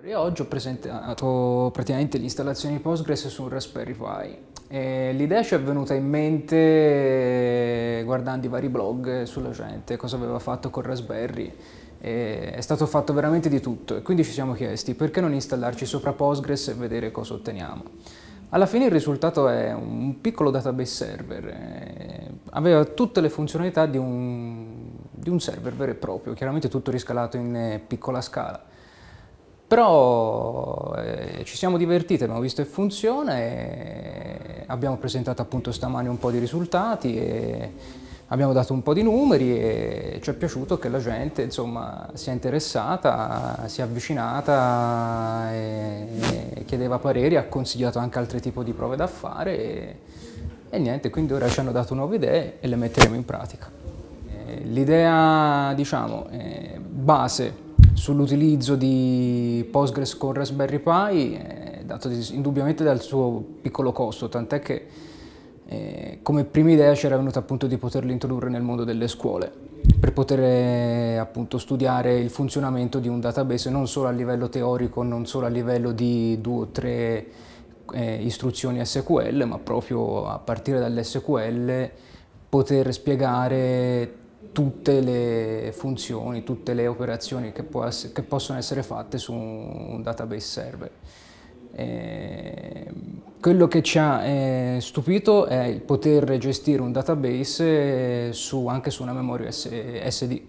E oggi ho presentato praticamente l'installazione di Postgres su un Raspberry Pi. L'idea ci è venuta in mente guardando i vari blog sulla gente, cosa aveva fatto con Raspberry. E è stato fatto veramente di tutto e quindi ci siamo chiesti perché non installarci sopra Postgres e vedere cosa otteniamo. Alla fine il risultato è un piccolo database server, aveva tutte le funzionalità di un, di un server vero e proprio, chiaramente tutto riscalato in piccola scala. Però eh, ci siamo divertiti, abbiamo visto che funziona e abbiamo presentato appunto stamani un po' di risultati e abbiamo dato un po' di numeri e ci è piaciuto che la gente insomma si è interessata, si è avvicinata e, chiedeva pareri, ha consigliato anche altri tipi di prove da fare e, e niente, quindi ora ci hanno dato nuove idee e le metteremo in pratica. Eh, l'idea diciamo base sull'utilizzo di Postgres con Raspberry Pi è dato indubbiamente dal suo piccolo costo, tant'è che eh, come prima idea c'era venuta appunto di poterlo introdurre nel mondo delle scuole per poter eh, appunto studiare il funzionamento di un database non solo a livello teorico, non solo a livello di due o tre eh, istruzioni SQL, ma proprio a partire dall'SQL poter spiegare tutte le funzioni, tutte le operazioni che, essere, che possono essere fatte su un database server. E quello che ci ha eh, stupito è il poter gestire un database su, anche su una memoria SD.